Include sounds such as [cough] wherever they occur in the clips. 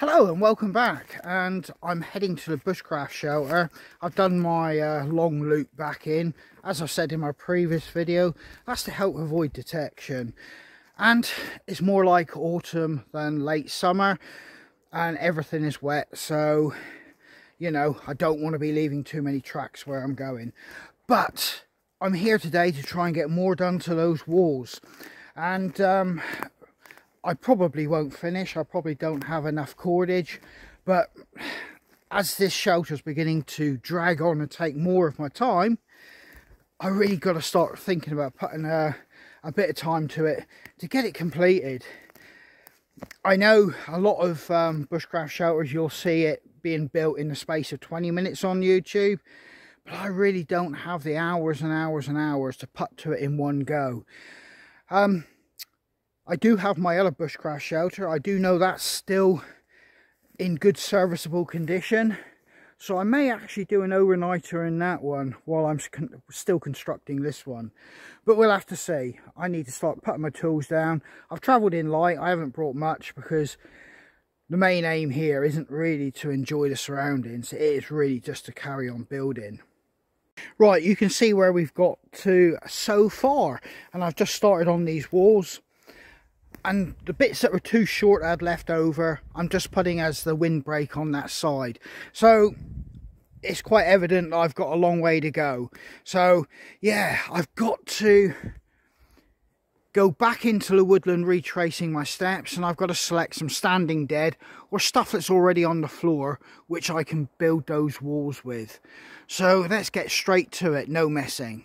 Hello and welcome back and I'm heading to the bushcraft shelter. I've done my uh, long loop back in. As I said in my previous video, that's to help avoid detection. And it's more like autumn than late summer and everything is wet so you know I don't want to be leaving too many tracks where I'm going. But I'm here today to try and get more done to those walls and um, I probably won't finish. I probably don't have enough cordage. But as this shelter is beginning to drag on and take more of my time, I really got to start thinking about putting a, a bit of time to it to get it completed. I know a lot of um, bushcraft shelters, you'll see it being built in the space of 20 minutes on YouTube. But I really don't have the hours and hours and hours to put to it in one go. Um, I do have my other bushcraft shelter. I do know that's still in good serviceable condition. So I may actually do an overnighter in that one while I'm con still constructing this one. But we'll have to see. I need to start putting my tools down. I've travelled in light. I haven't brought much because the main aim here isn't really to enjoy the surroundings. It is really just to carry on building. Right, you can see where we've got to so far. And I've just started on these walls and the bits that were too short I'd left over I'm just putting as the windbreak on that side. So it's quite evident I've got a long way to go. So yeah I've got to go back into the woodland retracing my steps and I've got to select some standing dead or stuff that's already on the floor which I can build those walls with. So let's get straight to it. No messing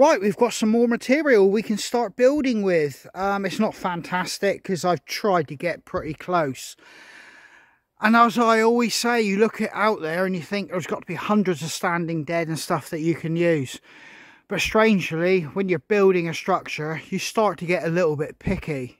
Right, we've got some more material we can start building with. Um, it's not fantastic because I've tried to get pretty close. And as I always say, you look it out there and you think there's got to be hundreds of standing dead and stuff that you can use. But strangely, when you're building a structure, you start to get a little bit picky.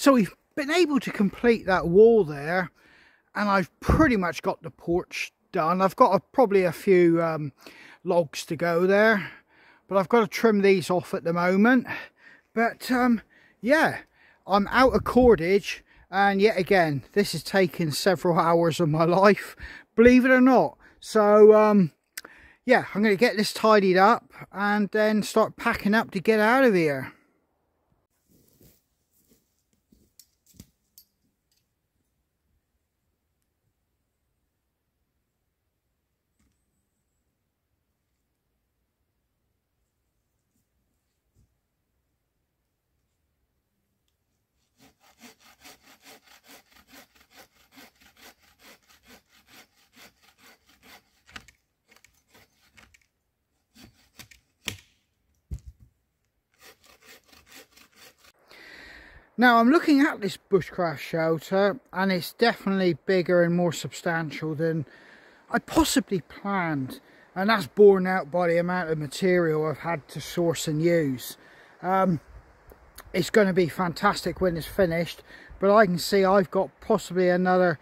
So we've been able to complete that wall there and I've pretty much got the porch done. I've got a, probably a few um, logs to go there, but I've got to trim these off at the moment. But um, yeah, I'm out of cordage and yet again, this has taken several [laughs] hours of my life, believe it or not. So um, yeah, I'm going to get this tidied up and then start packing up to get out of here. Now I'm looking at this bushcraft shelter and it's definitely bigger and more substantial than I possibly planned and that's borne out by the amount of material I've had to source and use. Um, it's going to be fantastic when it's finished but I can see I've got possibly another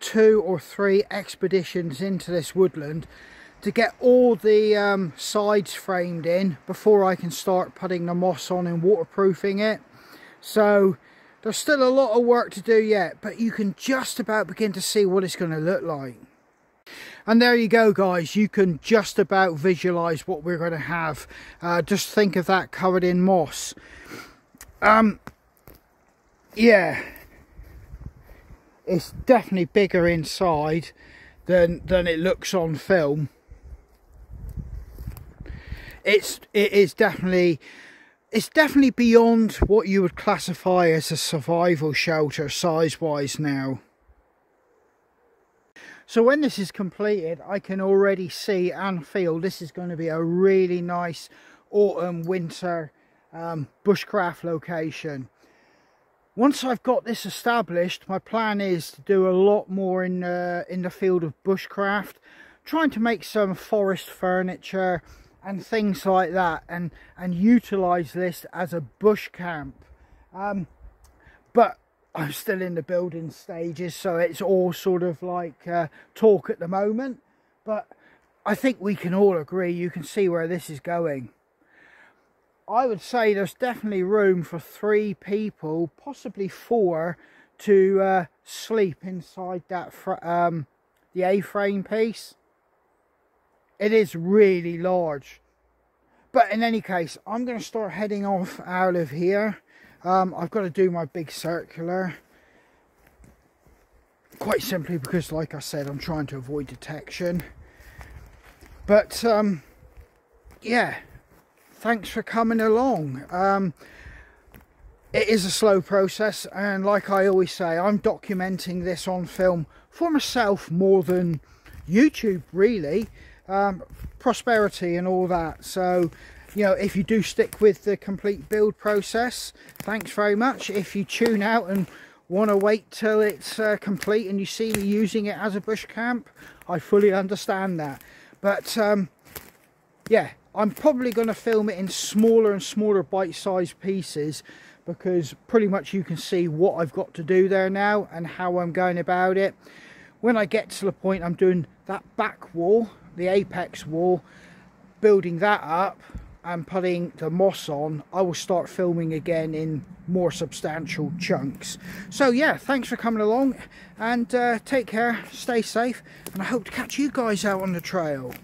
two or three expeditions into this woodland to get all the um, sides framed in before I can start putting the moss on and waterproofing it. So there's still a lot of work to do yet, but you can just about begin to see what it's going to look like. And there you go guys, you can just about visualise what we're going to have. Uh, just think of that covered in moss. Um, yeah, it's definitely bigger inside than, than it looks on film. It's, it is definitely, it's definitely beyond what you would classify as a survival shelter size wise now. So when this is completed, I can already see and feel this is going to be a really nice autumn, winter um, bushcraft location. Once I've got this established, my plan is to do a lot more in, uh, in the field of bushcraft, trying to make some forest furniture and things like that and, and utilise this as a bush camp. Um, but I'm still in the building stages, so it's all sort of like uh, talk at the moment. But I think we can all agree, you can see where this is going. I would say there's definitely room for three people, possibly four, to uh, sleep inside that um, the A-frame piece. It is really large. But in any case, I'm going to start heading off out of here. Um, I've got to do my big circular. Quite simply because, like I said, I'm trying to avoid detection. But, um, yeah, thanks for coming along. Um, it is a slow process, and like I always say, I'm documenting this on film for myself more than YouTube, really. Um, prosperity and all that. So, you know, if you do stick with the complete build process, thanks very much. If you tune out and want to wait till it's uh, complete and you see me using it as a bush camp, I fully understand that. But, um, yeah, I'm probably going to film it in smaller and smaller bite-sized pieces because pretty much you can see what I've got to do there now and how I'm going about it. When I get to the point I'm doing that back wall, the apex wall, building that up, and putting the moss on, I will start filming again in more substantial chunks. So yeah, thanks for coming along and uh, take care, stay safe, and I hope to catch you guys out on the trail.